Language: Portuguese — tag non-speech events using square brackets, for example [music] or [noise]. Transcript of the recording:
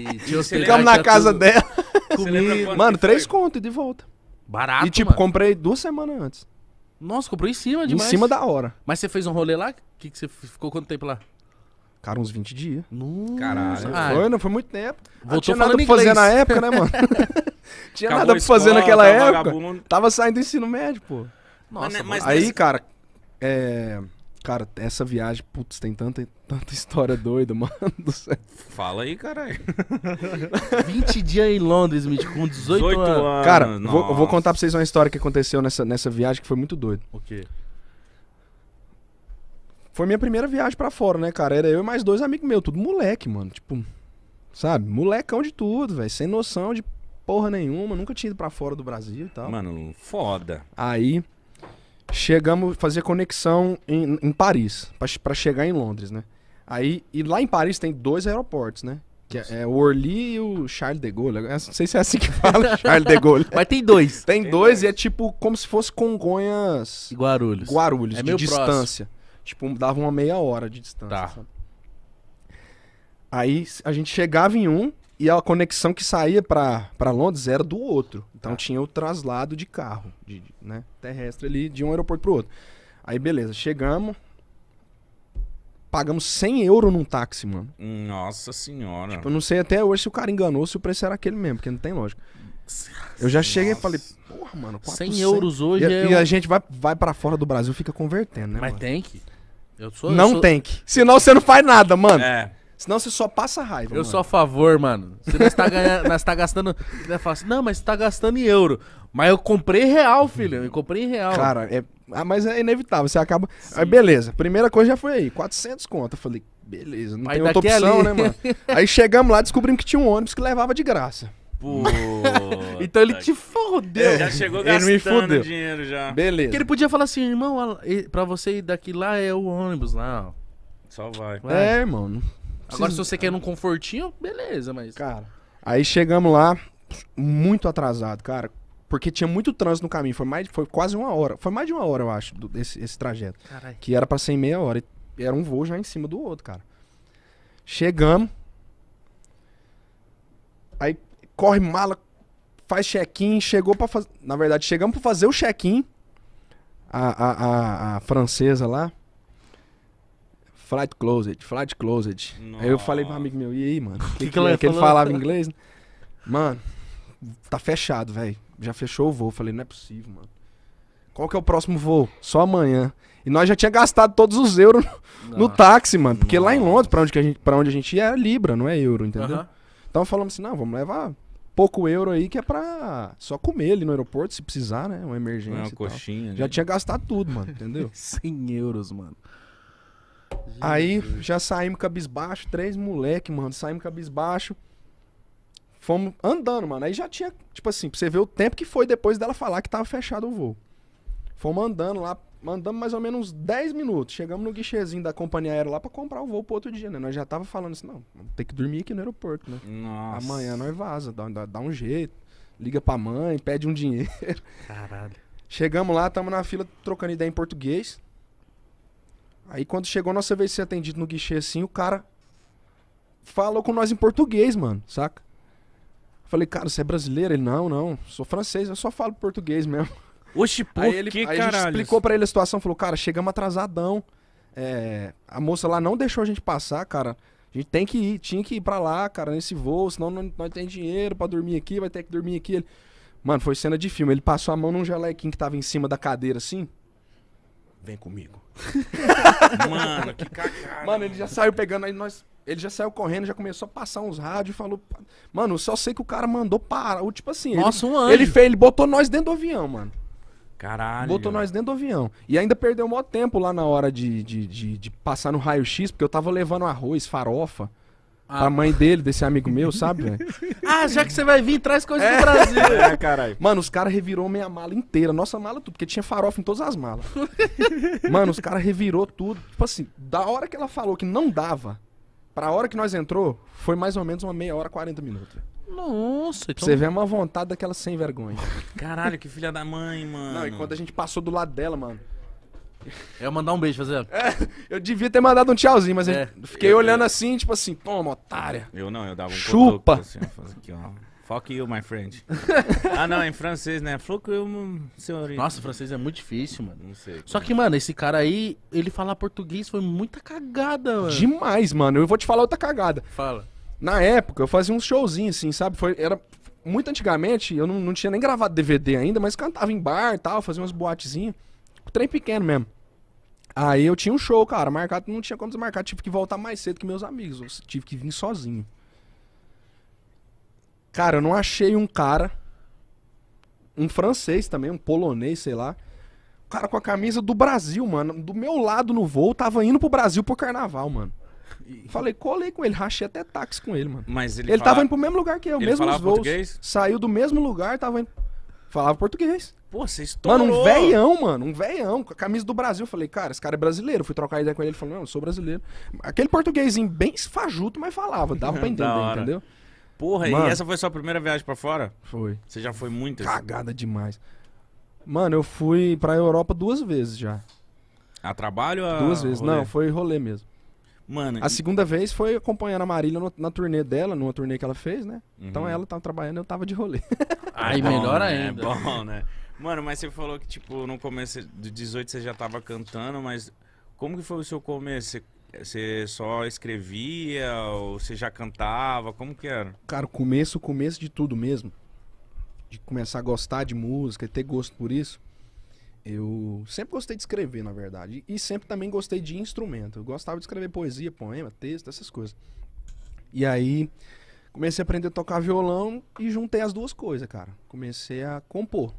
E Ficamos na casa tudo. dela. Quanto Mano, três contos de volta. Barato, e tipo, mano. comprei duas semanas antes. Nossa, comprou em cima demais. Em cima da hora. Mas você fez um rolê lá? Que que você ficou quanto tempo lá? Cara, uns 20 dias. Nossa. Caralho. Ah, Foi, não foi muito tempo. Não Voltou tinha nada falando pra fazer inglês. na época, né, mano? [laughs] tinha Acabou nada pra fazer escola, naquela tava época. vagabundo. Tava saindo do ensino médio, pô. Nossa, Mas- mas, mas- Aí, nesse- cara, é. Cara, essa viagem, putz, tem tanta, tanta história doida, [laughs] mano do céu. Fala aí, caralho. [laughs] 20 dias em Londres, Smith, com 18, 18 anos. anos. Cara, vou, eu vou contar pra vocês uma história que aconteceu nessa, nessa viagem que foi muito doido. O quê? Foi minha primeira viagem pra fora, né, cara? Era eu e mais dois amigos meus, tudo moleque, mano. Tipo, sabe? Molecão de tudo, velho. Sem noção de porra nenhuma. Nunca tinha ido pra fora do Brasil e tal. Mano, foda. Aí chegamos a fazer conexão em, em Paris, pra chegar em Londres, né? Aí, e lá em Paris tem dois aeroportos, né? Que é, é o Orly e o Charles de Gaulle. Eu Não sei se é assim que [laughs] fala, [laughs] Charles de Gaulle. Mas tem dois. [laughs] Tem, Tem dois dois. e é tipo como se fosse Congonhas, Guarulhos. Guarulhos, É de distância. Tipo, dava uma meia hora de distância. Tá. sabe? Aí a gente chegava em um e a conexão que saía pra, pra Londres era do outro. Então Tá. tinha o traslado de carro, de, de, né, terrestre ali, de um aeroporto pro outro. Aí beleza, chegamos, pagamos 100 euros num táxi, mano. Nossa senhora. Tipo, eu não sei até hoje se o cara enganou, se o preço era aquele mesmo, porque não tem lógica. Eu já cheguei e Nossa. falei, porra, mano, 100 400. euros hoje E, é. e um- a gente vai, vai pra fora do Brasil fica convertendo, né, Mas mano? tem que. Eu sou, eu Não sou- tem que. Senão você não faz nada, mano. É. Senão você só passa raiva. Eu mano. sou a favor, mano. Se nós tá, ganhando, nós tá gastando. Fala assim, não, mas você tá gastando em euro. Mas eu comprei real, filho. Eu comprei em real. Cara, é. Ah, mas é inevitável. Você acaba. Aí, beleza. Primeira coisa já foi aí. 400 conto. Eu falei, beleza. Não Mas tem outra opção, ali- né, mano? [laughs] aí chegamos lá, descobrimos que tinha um ônibus que levava de graça. Puta [laughs] então ele te fodeu. Já chegou Ele me gastando fudeu. dinheiro já. Beleza. Porque ele podia falar assim, irmão, pra você ir daqui lá é o ônibus lá. ó. Só vai. Vai. É, irmão. Agora, se você quer num confortinho, beleza, mas. Cara. Aí chegamos lá, muito atrasado, cara. Porque tinha muito trânsito no caminho. Foi, mais, foi quase uma hora. Foi mais de uma hora, eu acho, do- esse, esse trajeto. Caralho. Que era pra ser em meia hora. E era um voo já em cima do outro, cara. Chegamos. Aí corre mala, faz check-in, chegou pra fazer. Na verdade, chegamos pra fazer o check-in. A, a, a, a francesa lá. Flight closed, flight closed. Aí eu falei pro Nossa. amigo meu, e aí, mano? O [laughs] que, que que, ela é? que ele falava inglês? né? Mano, tá fechado, velho. Já fechou o voo. Falei, não é possível, mano. Qual que é o próximo voo? Só amanhã. E nós já tinha gastado todos os euros no, no Nossa. táxi, mano. Porque lá em Nossa. Londres, pra onde, que a gente, pra onde a gente ia, era Libra, não é euro, entendeu? Aham. Então falamos assim, não, vamos levar pouco euro aí que é pra só comer ali no aeroporto, se precisar, né? Uma emergência Uma coxinha. Já né? tinha gastado tudo, mano, entendeu? [laughs] 100 euros, mano. Aí já saímos cabisbaixo, três moleque, mano, saímos cabisbaixo. Fomos andando, mano. Aí já tinha, tipo assim, pra você ver o tempo que foi depois dela falar que tava fechado o voo. Fomos andando lá, andamos mais ou menos uns 10 minutos. Chegamos no guichezinho da companhia aérea lá pra comprar o voo pro outro dia, né? Nós já tava falando assim, não, ter que dormir aqui no aeroporto, né? Nossa. Amanhã nós vaza, dá, dá, dá um jeito. Liga pra mãe, pede um dinheiro. Caralho. Chegamos lá, tamo na fila trocando ideia em português. Aí quando chegou a nossa vez de ser atendido no guichê assim, o cara falou com nós em português, mano, saca? Falei, cara, você é brasileiro? Ele, não, não, sou francês, eu só falo português mesmo. [laughs] Oxi, por aí ele, que, aí a gente explicou pra ele a situação, falou, cara, chegamos atrasadão. É, a moça lá não deixou a gente passar, cara. A gente tem que ir, tinha que ir pra lá, cara, nesse voo, senão não, não tem dinheiro pra dormir aqui, vai ter que dormir aqui. Ele... Mano, foi cena de filme. Ele passou a mão num jalequinho que tava em cima da cadeira assim. Vem comigo. [laughs] Mano, que cagada. Mano, ele já saiu pegando aí nós. Ele já saiu correndo, já começou a passar uns rádios e falou. Mano, eu só sei que o cara mandou parar. o Tipo assim, ele- Nossa, um anjo. ele, fez, ele botou nós dentro do avião, mano. Caralho. Botou nós dentro do avião. E ainda perdeu o maior tempo lá na hora de, de, de, de passar no raio-x, porque eu tava levando arroz, farofa, Ah. pra mãe dele, desse amigo meu, sabe, velho? [laughs] Ah, já que você vai vir, traz coisa do Brasil. [laughs] É, caralho. Mano, os caras revirou minha mala inteira, nossa mala tudo, porque tinha farofa em todas as malas. [laughs] Mano, os caras revirou tudo. Tipo assim, da hora que ela falou que não dava, pra hora que nós entrou, foi mais ou menos uma meia hora, 40 minutos. Nossa, então... você ver uma vontade daquela sem vergonha. Caralho, que filha da mãe, mano. Não, e quando a gente passou do lado dela, mano. [laughs] Eu ia mandar um beijo, fazer. Eu devia ter mandado um tchauzinho, mas É. eu fiquei Eu- olhando assim, tipo assim, toma, otária. Eu não, eu dava um Chupa. assim, eu aqui, ó. Fuck you, my friend. [laughs] ah, não, em francês, né? Fuck you, senhorita. Nossa, o francês é muito difícil, mano. Não sei. Só que, mano, esse cara aí, ele falar português foi muita cagada, mano. Demais, mano. Eu vou te falar outra cagada. Fala. Na época, eu fazia uns showzinhos, assim, sabe? Foi, era muito antigamente, eu não, não tinha nem gravado DVD ainda, mas cantava em bar e tal, fazia umas boatezinhas. Trem pequeno mesmo. Aí eu tinha um show, cara, marcado, não tinha como desmarcar, tive que voltar mais cedo que meus amigos, eu tive que vir sozinho. Cara, eu não achei um cara, um francês também, um polonês, sei lá, um cara com a camisa do Brasil, mano, do meu lado no voo, tava indo pro Brasil pro carnaval, mano. Falei, colei com ele, rachei até táxi com ele, mano. Mas ele, Ele, tava indo pro mesmo lugar que eu, mesmo voos. português? Saiu do mesmo lugar, tava indo. Falava português. Pô, você estourou. Mano, um veião, mano, um veião, com a camisa do Brasil. Eu Falei, cara, esse cara é brasileiro. Fui trocar ideia com ele, ele falou, não, eu sou brasileiro. Aquele portuguesinho bem fajuto, mas falava, dava pra [laughs] entender, entendeu? Porra, Mano. e essa foi sua primeira viagem pra fora? Foi. Você já foi muitas? Cagada demais. Mano, eu fui pra Europa duas vezes já. A trabalho ou a duas vezes. rolê? Não, foi rolê mesmo. Mano, A segunda vez foi acompanhando a Marília no- na turnê dela, numa turnê que ela fez, né? Então Uhum. ela tava trabalhando, eu tava de rolê. Aí, melhor ainda. É bom, né? Mano, mas você falou que, tipo, no começo do 18 você já tava cantando, mas como que foi o seu começo? Você, você só escrevia ou você já cantava? Como que era? Cara, o começo, o começo de tudo mesmo. De começar a gostar de música e ter gosto por isso. Eu sempre gostei de escrever, na verdade. E sempre também gostei de instrumento. Eu gostava de escrever poesia, poema, texto, essas coisas. E aí, comecei a aprender a tocar violão e juntei as duas coisas, cara. Comecei a compor.